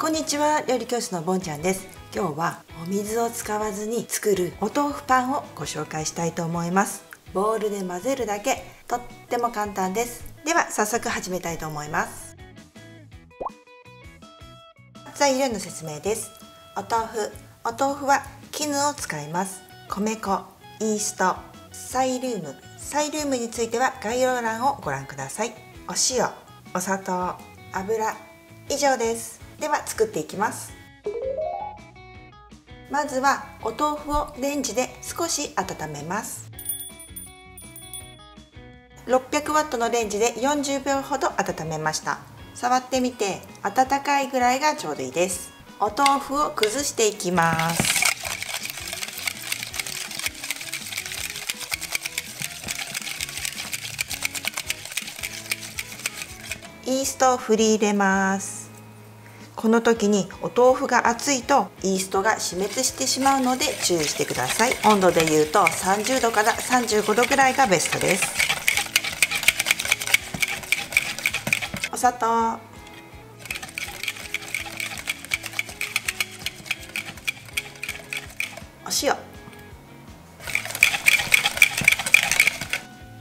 こんにちは料理教室のぼんちゃんです。今日はお水を使わずに作るお豆腐パンをご紹介したいと思います。ボウルで混ぜるだけとっても簡単です。では早速始めたいと思います。材料の説明です。お豆腐。お豆腐は絹を使います。米粉イーストサイルーム。サイルームについては概要欄をご覧ください。お塩お砂糖油以上です。では作っていきます。まずはお豆腐をレンジで少し温めます。600ワットのレンジで40秒ほど温めました。触ってみて温かいぐらいがちょうどいいです。お豆腐を崩していきます。イーストを振り入れます。この時にお豆腐が熱いとイーストが死滅してしまうので注意してください。温度で言うと30度から35度ぐらいがベストです。お砂糖。お塩。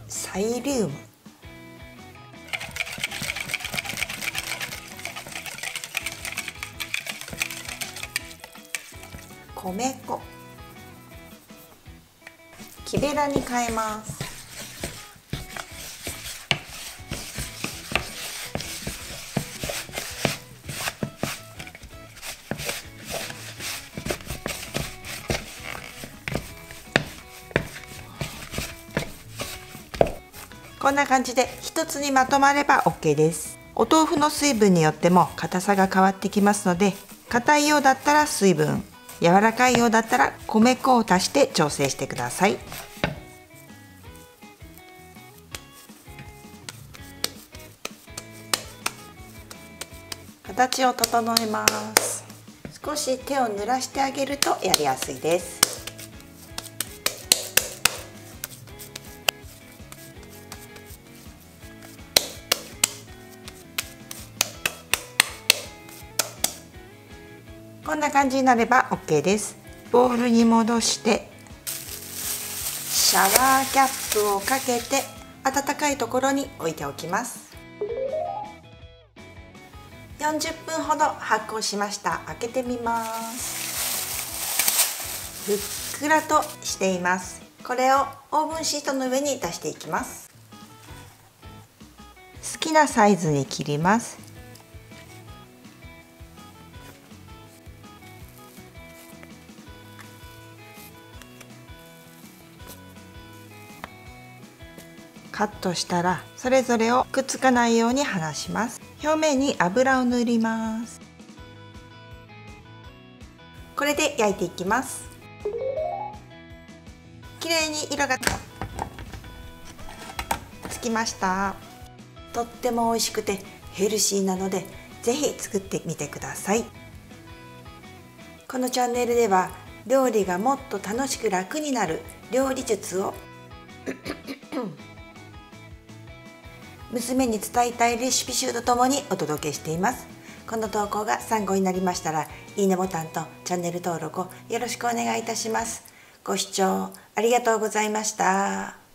サイリウム。米粉。木べらに変えます。こんな感じで一つにまとまれば OK です。お豆腐の水分によっても硬さが変わってきますので硬いようだったら水分。柔らかいようだったら米粉を足して調整してください。形を整えます。少し手を濡らしてあげるとやりやすいです。んな感じになれば OK です。ボウルに戻してシャワーキャップをかけて暖かいところに置いておきます。40分ほど発酵しました。開けてみます。ふっくらとしています。これをオーブンシートの上に出していきます。好きなサイズに切ります。カットしたらそれぞれをくっつかないように離します。表面に油を塗ります。これで焼いていきます。綺麗に色がつきました。とっても美味しくてヘルシーなのでぜひ作ってみてください。このチャンネルでは料理がもっと楽しく楽になる料理術を娘に伝えたいレシピ集とともにお届けしています。この投稿が参考になりましたらいいねボタンとチャンネル登録をよろしくお願いいたします。ご視聴ありがとうございました。